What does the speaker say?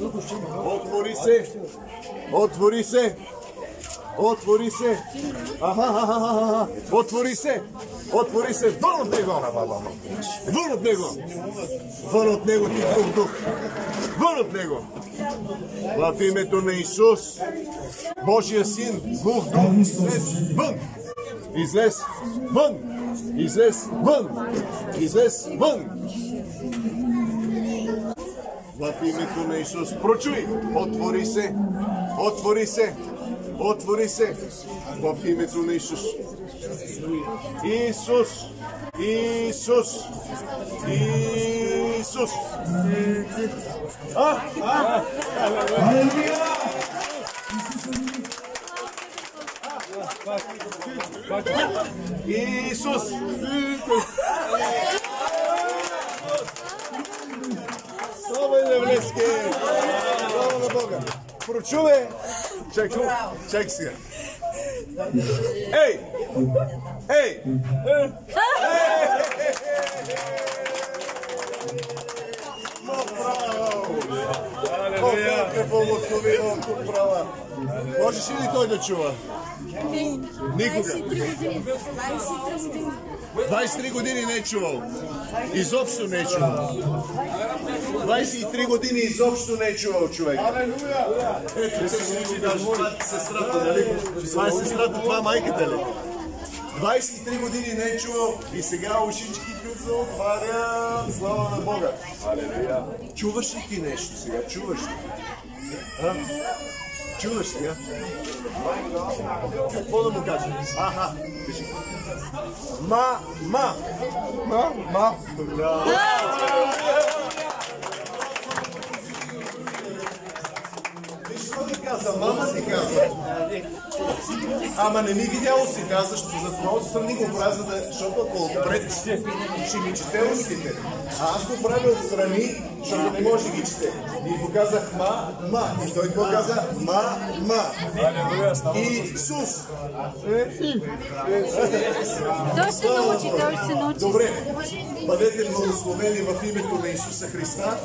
Отвори се! Отвори се! Отвори се! Отвори се! Отвори се! Вън от него! Вън от него! Вън от него ти друг дух! Вън от него! В името на Исус, Божия син, Бог дух, излез вън! Излез вън! Излез вън! Излез вън! В името на Исус. Прочуй! Отвори се! Отвори се! Отвори се! В името на Исус. Исус! Исус! Исус! А! А! Исус! Слава на блески! Слава на Прочувай! Чакай, чакай сега. Ей! Ей! Права. Можеш ли той да чува? Никога. 23 години. 23 години не е чувал. Изобщо не е чувал. 23 години изобщо не е чувал човек. Ето се личи даже е сестрата, нали? Това е сестрата, това е майката ли? 23 години не е чувал и сега ушичките се отварят. Слава на Бога. Чуваш ли ти нещо сега? Чуваш ли? Чуваш ли? а? Какво да му кажа? Аха, кажи. Ма, ма. Каза? Мама ти каза. Ама не ми видяло си каза, защото за това съм ни го правя, за да, защото ако отпред ще, ще ми чете устите. А аз го правя отстрани, защото не може да ги чете. И го казах ма, ма. И той какво каза? Ма, ма. Исус. Той ще научи, той ще научи. Добре, бъдете благословени в името на Исуса Христа.